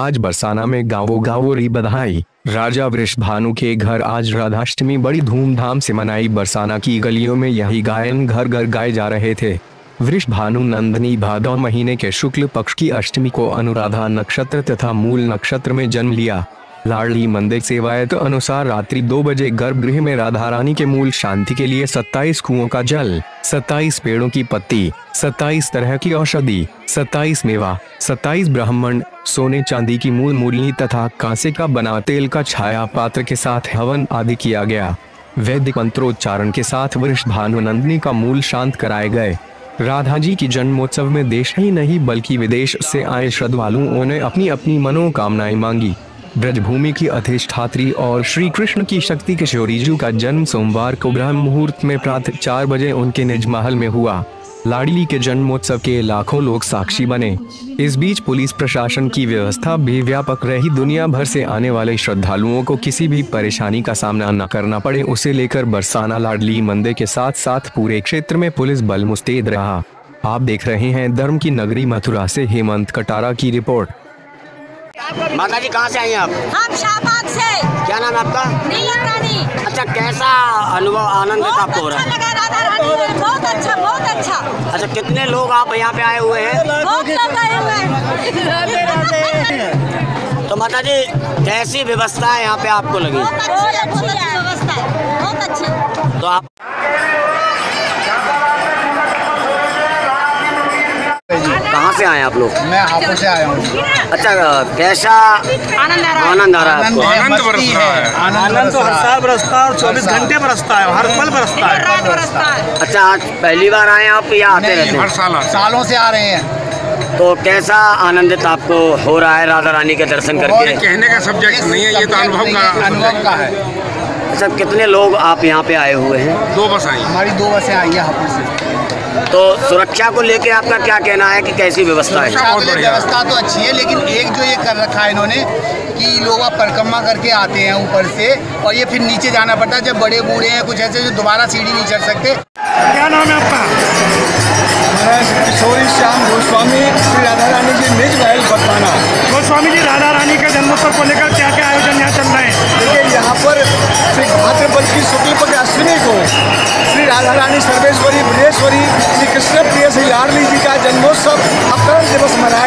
आज बरसाना में गावो गावो री बधाई। राजा वृषभानु के घर आज राधाष्टमी बड़ी धूमधाम से मनाई। बरसाना की गलियों में यही गायन घर घर गाए जा रहे थे। वृषभानु नंदनी भादौ महीने के शुक्ल पक्ष की अष्टमी को अनुराधा नक्षत्र तथा मूल नक्षत्र में जन्म लिया। लाडली मंदिर सेवाए सेवायत अनुसार रात्रि दो बजे गर्भगृह में राधा रानी के मूल शांति के लिए 27 कुओं का जल 27 पेड़ों की पत्ती 27 तरह की औषधि 27 मेवा 27 ब्राह्मण, सोने चांदी की मूल मूली तथा कांसे का बना तेल का छाया पात्र के साथ हवन आदि किया गया। वैदिक मंत्रोच्चारण के साथ वृष भानुनंदनी का मूल शांत कराए गए। राधा जी की जन्मोत्सव में देश ही नहीं बल्कि विदेश से आए श्रद्धालुओं ने अपनी अपनी मनोकामनाएँ मांगी। ब्रजभूमि की अधिष्ठात्री और श्री कृष्ण की शक्ति किशोरी जी का जन्म सोमवार को ब्रह्म मुहूर्त में प्रातः चार बजे उनके निज महल में हुआ। लाडली के जन्मोत्सव के लाखों लोग साक्षी बने। इस बीच पुलिस प्रशासन की व्यवस्था भी व्यापक रही। दुनिया भर से आने वाले श्रद्धालुओं को किसी भी परेशानी का सामना न करना पड़े, उसे लेकर बरसाना लाडली मंदिर के साथ साथ पूरे क्षेत्र में पुलिस बल मुस्तैद रहा। आप देख रहे हैं धर्म की नगरी मथुरा से हेमंत कटारा की रिपोर्ट। माता जी कहाँ से आई हैं आप? हम शाहबाग से। क्या नाम है आपका? नीलम रानी। अच्छा कैसा अनुभव आनंद बहुत आपको हो रहा अच्छा है? लगा राधा रानी बहुत अच्छा बहुत अच्छा। अच्छा कितने लोग आप यहाँ पे आए हुए हैं? बहुत लोग आए हुए हैं। तो माता जी कैसी व्यवस्था है यहाँ पे आपको लगी? बहुत अच्छी अच्छी है। व्यवस्था बहुत अच्छी। तो आप से आए आप लोग? मैं हापुड़ से आया हूँ। अच्छा कैसा? आनंद आ आनंद आ रहा है आनंद बरस रहा है। आनंद तो हर साल बरसता है और चौबीस घंटे बरसता है हर पल बरसता है। रात बरसता है। अच्छा आज पहली बार आए आप या आते रहते हैं? साल सालों से आ रहे हैं। तो कैसा आनंदित आपको हो रहा है राधा रानी के दर्शन करके? कहने का सब्जेक्ट नहीं है ये तो अनुभव का अनुभव का है। अच्छा कितने लोग आप यहाँ पे आए हुए हैं? दो बस आई हमारी दो बसें आई हैं हापुड़ से। तो सुरक्षा को लेके आपका क्या कहना है कि कैसी व्यवस्था है? व्यवस्था तो अच्छी है लेकिन एक जो ये कर रखा है इन्होंने कि लोग आप परिक्रमा करके आते हैं ऊपर से और ये फिर नीचे जाना पड़ता है जब बड़े बूढ़े हैं कुछ ऐसे जो दोबारा सीढ़ी नहीं चढ़ सकते। क्या नाम है आपका? किशोरी श्याम गोस्वामी श्री राधा रानी जी निज महल बरसाना गोस्वामी जी राधा रानी के जन्मोत्सव को लेकर क्या क्या आयोजन यहाँ चल रहे हैं? देखिए यहाँ पर श्री भाद्रपद की शुक्ल पक्ष अष्टमी को श्री राधा रानी सर्वेश्वरी ब्रजेश्वरी श्री कृष्ण प्रिय श्री लाडली जी का जन्मोत्सव अवतरण दिवस मनाया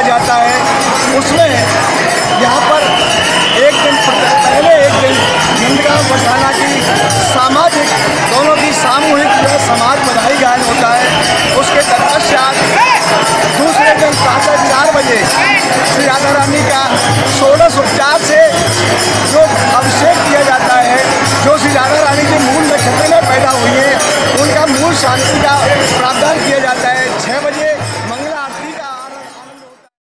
शांति का प्रावधान किया जाता है। छः बजे